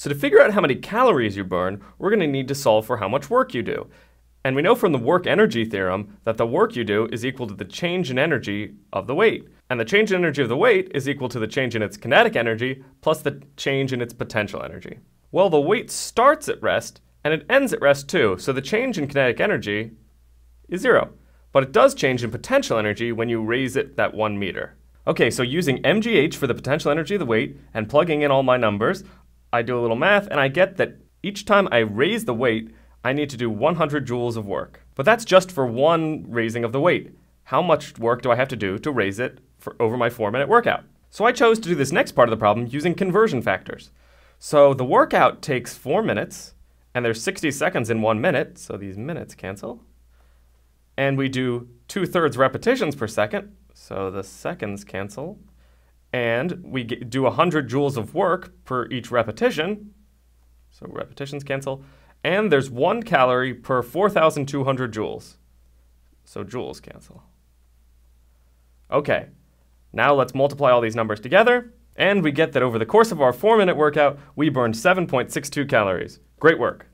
So to figure out how many calories you burn, we're going to need to solve for how much work you do. And we know from the work energy theorem that the work you do is equal to the change in energy of the weight. And the change in energy of the weight is equal to the change in its kinetic energy plus the change in its potential energy. Well, the weight starts at rest and it ends at rest too, so the change in kinetic energy is zero. But it does change in potential energy when you raise it that one meter. Okay, so using MGH for the potential energy of the weight and plugging in all my numbers, I do a little math and I get that each time I raise the weight, I need to do 100 joules of work. But that's just for one raising of the weight. How much work do I have to do to raise it for over my four minute workout? So I chose to do this next part of the problem using conversion factors. So the workout takes four minutes, and there's 60 seconds in one minute, so these minutes cancel. And we do two thirds repetitions per second, so the seconds cancel. And we get, do 100 joules of work per each repetition, so repetitions cancel. And there's one calorie per 4,200 joules, so joules cancel. Okay, now let's multiply all these numbers together, and we get that over the course of our four minute workout, we burned 7.62 calories. Great work.